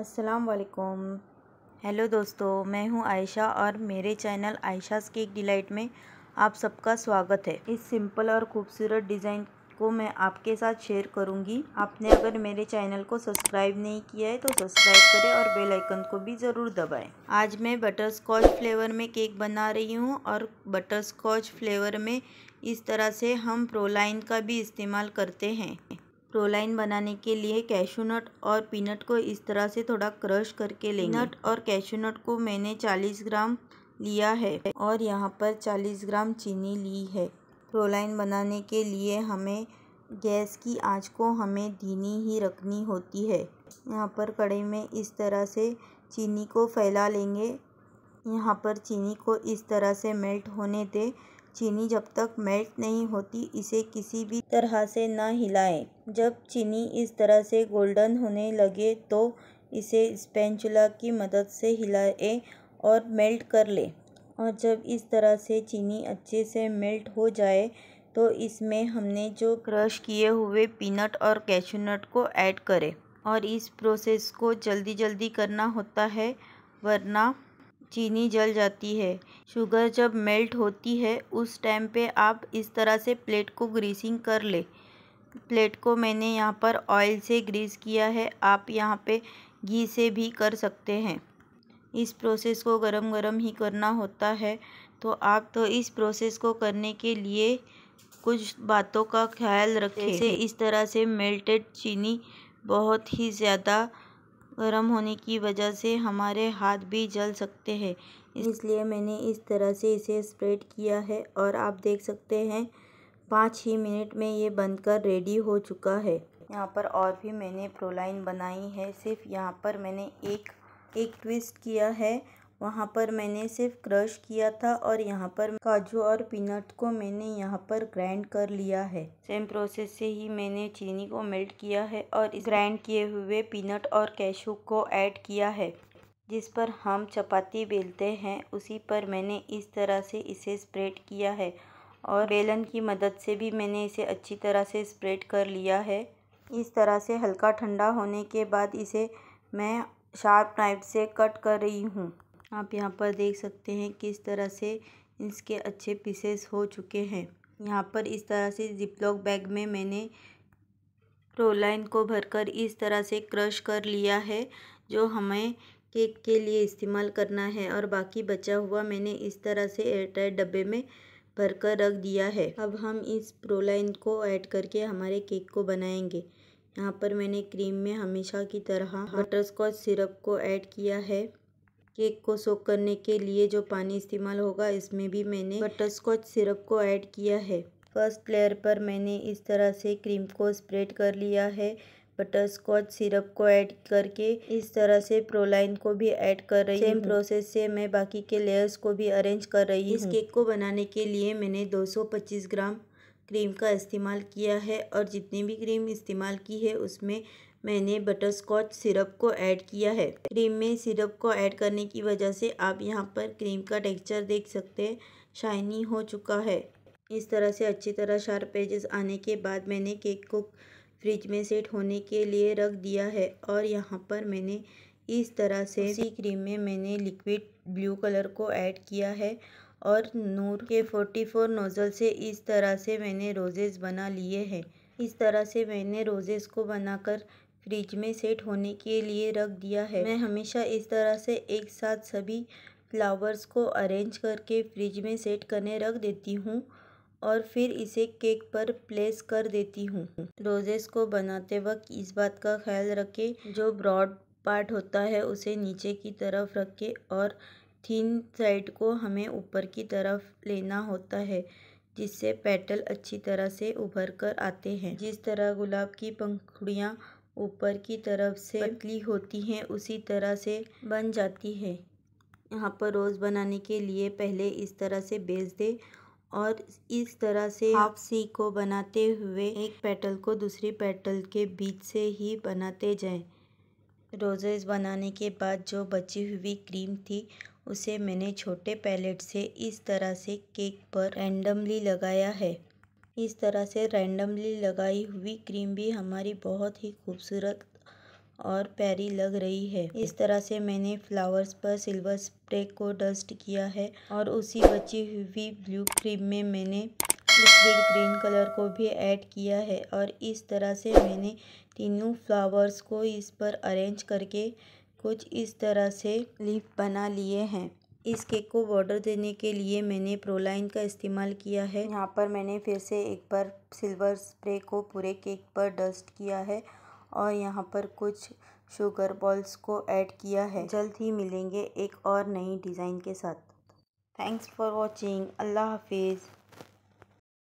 अस्सलाम वालेकुम हेलो दोस्तों, मैं हूँ आयशा और मेरे चैनल आयशास केक डिलाइट में आप सबका स्वागत है। इस सिंपल और खूबसूरत डिज़ाइन को मैं आपके साथ शेयर करूँगी। आपने अगर मेरे चैनल को सब्सक्राइब नहीं किया है तो सब्सक्राइब करें और बेल आइकन को भी ज़रूर दबाएँ। आज मैं बटर स्कॉच फ्लेवर में केक बना रही हूँ और बटर स्कॉच फ्लेवर में इस तरह से हम प्रोलाइन का भी इस्तेमाल करते हैं। प्रोलाइन बनाने के लिए कैशू नट और पीनट को इस तरह से थोड़ा क्रश करके लेंगे। नट और कैशू नट को मैंने 40 ग्राम लिया है और यहाँ पर 40 ग्राम चीनी ली है। प्रोलाइन बनाने के लिए हमें गैस की आँच को हमें धीमी ही रखनी होती है। यहाँ पर कढ़ाई में इस तरह से चीनी को फैला लेंगे। यहाँ पर चीनी को इस तरह से मेल्ट होने दें। चीनी जब तक मेल्ट नहीं होती, इसे किसी भी तरह से ना हिलाएँ। जब चीनी इस तरह से गोल्डन होने लगे तो इसे स्पेंचुला की मदद से हिलाएँ और मेल्ट कर लें। और जब इस तरह से चीनी अच्छे से मेल्ट हो जाए तो इसमें हमने जो क्रश किए हुए पीनट और कैशूनट को ऐड करें। और इस प्रोसेस को जल्दी जल्दी करना होता है, वरना चीनी जल जाती है। शुगर जब मेल्ट होती है उस टाइम पे आप इस तरह से प्लेट को ग्रीसिंग कर ले। प्लेट को मैंने यहाँ पर ऑयल से ग्रीस किया है आप यहाँ पे घी से भी कर सकते हैं। इस प्रोसेस को गरम गरम ही करना होता है तो आप तो इस प्रोसेस को करने के लिए कुछ बातों का ख्याल रखें। जैसे इस तरह से मेल्टेड चीनी बहुत ही ज़्यादा गर्म होने की वजह से हमारे हाथ भी जल सकते हैं। इसलिए मैंने इस तरह से इसे स्प्रेड किया है और आप देख सकते हैं, पाँच ही मिनट में ये बनकर रेडी हो चुका है। यहाँ पर और भी मैंने प्रोलाइन बनाई है, सिर्फ़ यहाँ पर मैंने एक एक ट्विस्ट किया है वहाँ पर मैंने सिर्फ़ क्रश किया था और यहाँ पर काजू और पीनट को मैंने यहाँ पर ग्राइंड कर लिया है। सेम प्रोसेस से ही मैंने चीनी को मेल्ट किया है और ग्राइंड किए हुए पीनट और कैशू को ऐड किया है, जिस पर हम चपाती बेलते हैं। उसी पर मैंने इस तरह से इसे स्प्रेड किया है और बेलन की मदद से भी मैंने इसे अच्छी तरह से स्प्रेड कर लिया है। इस तरह से हल्का ठंडा होने के बाद इसे मैं शार्प नाइफ से कट कर रही हूँ। आप यहाँ पर देख सकते हैं किस तरह से इसके अच्छे पीसेस हो चुके हैं। यहाँ पर इस तरह से जिपलॉक बैग में मैंने प्रोलाइन को भरकर इस तरह से क्रश कर लिया है, जो हमें केक के लिए इस्तेमाल करना है और बाकी बचा हुआ मैंने इस तरह से एयरटाइट डब्बे में भरकर रख दिया है। अब हम इस प्रोलाइन को ऐड करके हमारे केक को बनाएँगे। यहाँ पर मैंने क्रीम में हमेशा की तरह बटरस्कॉच सिरप को ऐड किया है। केक को सोक करने के लिए जो पानी इस्तेमाल होगा इसमें भी मैंने बटरस्कॉच सिरप को ऐड किया है। फ़र्स्ट लेयर पर मैंने इस तरह से क्रीम को स्प्रेड कर लिया है। बटरस्कॉच सिरप को ऐड करके इस तरह से प्रोलाइन को भी ऐड कर रही हूँ। सेम प्रोसेस से मैं बाकी के लेयर्स को भी अरेंज कर रही हूँ। इस केक को बनाने के लिए मैंने 225 ग्राम क्रीम का इस्तेमाल किया है और जितनी भी क्रीम इस्तेमाल की है उसमें मैंने बटर स्कॉच सिरप को ऐड किया है। क्रीम में सिरप को ऐड करने की वजह से आप यहाँ पर क्रीम का टेक्सचर देख सकते हैं। शाइनी हो चुका है। इस तरह से अच्छी तरह शार्प एजेस आने के बाद मैंने केक को फ्रिज में सेट होने के लिए रख दिया है और यहाँ पर मैंने इस तरह से इसी क्रीम में मैंने लिक्विड ब्लू कलर को ऐड किया है और नूर के 44 नोज़ल से इस तरह से मैंने रोजेज़ बना लिए हैं। इस तरह से मैंने रोजेज़ को बनाकर फ्रिज में सेट होने के लिए रख दिया है। मैं हमेशा इस तरह से एक साथ सभी फ्लावर्स को अरेंज करके फ्रिज में सेट करने रख देती हूँ और फिर इसे केक पर प्लेस कर देती हूँ। रोजेस को बनाते वक्त इस बात का ख्याल रखें, जो ब्रॉड पार्ट होता है उसे नीचे की तरफ़ रखें और थीन साइड को हमें ऊपर की तरफ़ लेना होता है, जिससे पेटल अच्छी तरह से उभर कर आते हैं। जिस तरह गुलाब की पंखुड़ियाँ ऊपर की तरफ़ से पतली होती हैं उसी तरह से बन जाती है। यहाँ पर रोज़ बनाने के लिए पहले इस तरह से बेच दे और इस तरह से हाफ़ सी को बनाते हुए एक पेटल को दूसरी पेटल के बीच से ही बनाते जाएँ। रोजेस बनाने के बाद जो बची हुई क्रीम थी उसे मैंने छोटे पैलेट से इस तरह से केक पर रैंडमली लगाया है। इस तरह से रैंडमली लगाई हुई क्रीम भी हमारी बहुत ही खूबसूरत और प्यारी लग रही है। इस तरह से मैंने फ्लावर्स पर सिल्वर स्प्रे को डस्ट किया है और उसी बची हुई ब्लू क्रीम में मैंने लिक्विड ग्रीन कलर को भी ऐड किया है और इस तरह से मैंने तीनों फ्लावर्स को इस पर अरेंज करके कुछ इस तरह से लीफ बना लिए हैं। इस केक को बॉर्डर देने के लिए मैंने प्रोलाइन का इस्तेमाल किया है। यहाँ पर मैंने फिर से एक बार सिल्वर स्प्रे को पूरे केक पर डस्ट किया है और यहाँ पर कुछ शुगर बॉल्स को ऐड किया है। जल्द ही मिलेंगे एक और नई डिज़ाइन के साथ। Thanks for watching. अल्लाह हाफिज़।